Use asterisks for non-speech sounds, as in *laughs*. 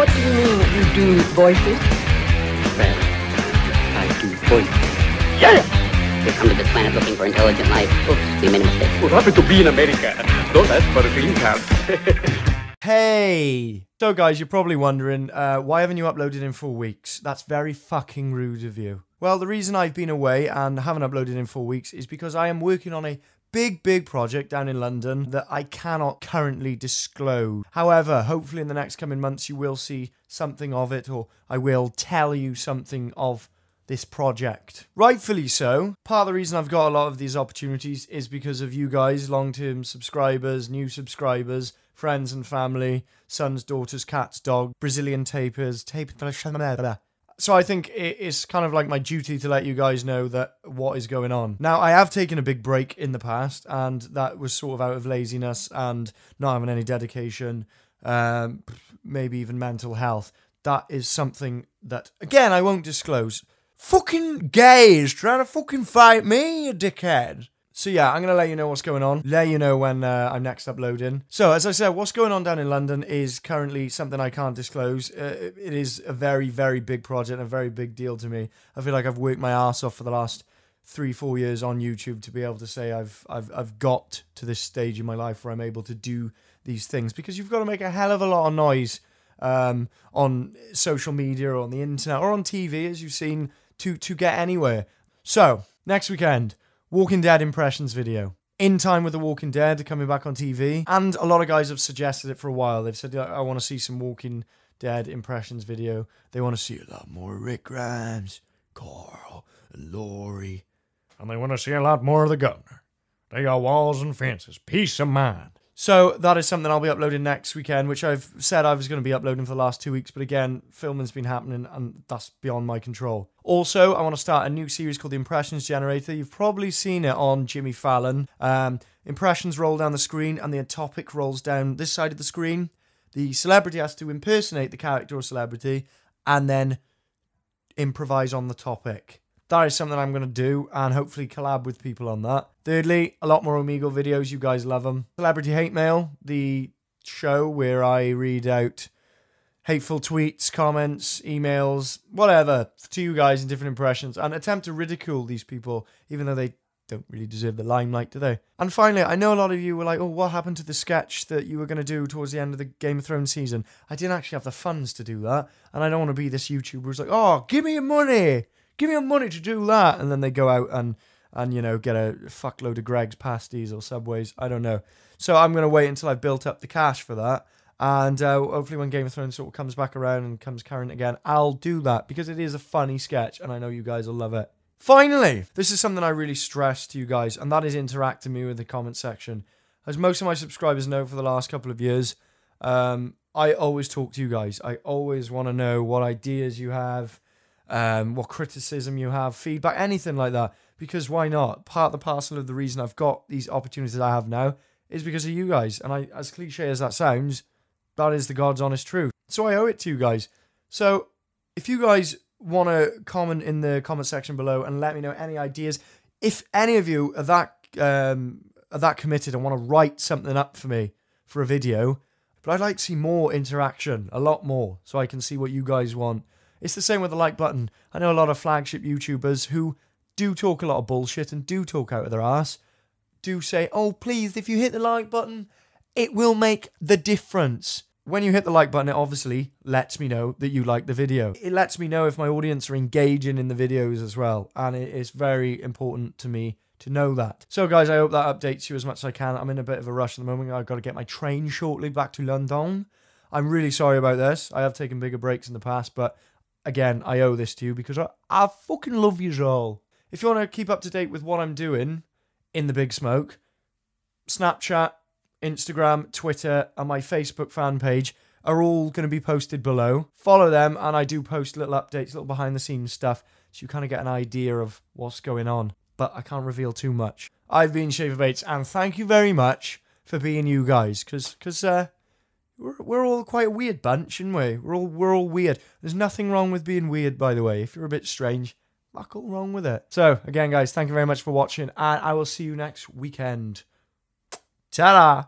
What do you mean you do voices? Well, I do voices. Yeah! We come to this planet looking for intelligent life. Oops, we made a mistake. We're happy to be in America. *laughs* Don't ask for a green card. *laughs* Hey! So, guys, you're probably wondering uh, why haven't you uploaded in four weeks? That's very fucking rude of you. Well, the reason I've been away and haven't uploaded in four weeks is because I am working on a big, big project down in London that I cannot currently disclose. However, hopefully in the next coming months you will see something of it, or I will tell you something of this project. Rightfully so. Part of the reason I've got a lot of these opportunities is because of you guys, long term subscribers, new subscribers, friends and family, sons, daughters, cats, dog, Brazilian tapirs, tape. So I think it's kind of like my duty to let you guys know that what is going on. Now I have taken a big break in the past, and that was sort of out of laziness and not having any dedication, um, maybe even mental health. That is something that again I won't disclose. Fucking gays trying to fucking fight me, you dickhead. So yeah, I'm gonna let you know what's going on. Let you know when uh, I'm next uploading. So as I said, what's going on down in London is currently something I can't disclose. Uh, it is a very, very big project, a very big deal to me. I feel like I've worked my ass off for the last three, four years on YouTube to be able to say I've, I've, I've got to this stage in my life where I'm able to do these things because you've got to make a hell of a lot of noise um, on social media or on the internet or on TV, as you've seen, to to get anywhere. So next weekend Walking Dead impressions video. In time with The Walking Dead coming back on TV. And a lot of guys have suggested it for a while. They've said, I want to see some Walking Dead impressions video. They want to see a lot more Rick Grimes, Carl, and Lori. And they want to see a lot more of the governor. They got walls and fences. Peace of mind. So that is something I'll be uploading next weekend, which I've said I was going to be uploading for the last two weeks, but again, filming's been happening and that's beyond my control. Also, I want to start a new series called the Impressions Generator. You've probably seen it on Jimmy Fallon. Um, impressions roll down the screen and the topic rolls down this side of the screen. The celebrity has to impersonate the character or celebrity and then improvise on the topic that is something I'm going to do and hopefully collab with people on that. Thirdly, a lot more Omegle videos. You guys love them. Celebrity Hate Mail, the show where I read out hateful tweets, comments, emails, whatever, to you guys in different impressions and attempt to ridicule these people, even though they don't really deserve the limelight, do they? And finally, I know a lot of you were like, oh, what happened to the sketch that you were going to do towards the end of the Game of Thrones season? I didn't actually have the funds to do that. And I don't want to be this YouTuber who's like, oh, give me your money give me money to do that. And then they go out and, and you know, get a fuckload of Greggs pasties or Subways. I don't know. So I'm going to wait until I've built up the cash for that. And uh, hopefully, when Game of Thrones sort of comes back around and comes current again, I'll do that because it is a funny sketch and I know you guys will love it. Finally, this is something I really stress to you guys, and that is interacting me with the comment section. As most of my subscribers know for the last couple of years, um, I always talk to you guys. I always want to know what ideas you have, um, what criticism you have, feedback, anything like that. Because why not? Part of the parcel of the reason I've got these opportunities I have now is because of you guys. And I, as cliche as that sounds, that is the God's honest truth. So I owe it to you guys. So if you guys want to comment in the comment section below and let me know any ideas, if any of you are that um, are that committed and want to write something up for me for a video, but I'd like to see more interaction, a lot more, so I can see what you guys want. It's the same with the like button. I know a lot of flagship YouTubers who do talk a lot of bullshit and do talk out of their ass, do say, oh, please, if you hit the like button, it will make the difference. When you hit the like button, it obviously lets me know that you like the video. It lets me know if my audience are engaging in the videos as well. And it is very important to me to know that. So, guys, I hope that updates you as much as I can. I'm in a bit of a rush at the moment. I've got to get my train shortly back to London. I'm really sorry about this. I have taken bigger breaks in the past, but again, I owe this to you because I, I fucking love you all. If you want to keep up to date with what I'm doing in the Big Smoke, Snapchat, Instagram, Twitter, and my Facebook fan page are all going to be posted below. Follow them, and I do post little updates, little behind the scenes stuff, so you kind of get an idea of what's going on. But I can't reveal too much. I've been Scheiffer Bates, and thank you very much for being you guys, because because uh, we're, we're all quite a weird bunch, aren't we? We're all we're all weird. There's nothing wrong with being weird, by the way. If you're a bit strange, fuck all wrong with it. So again, guys, thank you very much for watching, and I will see you next weekend. Ta-da!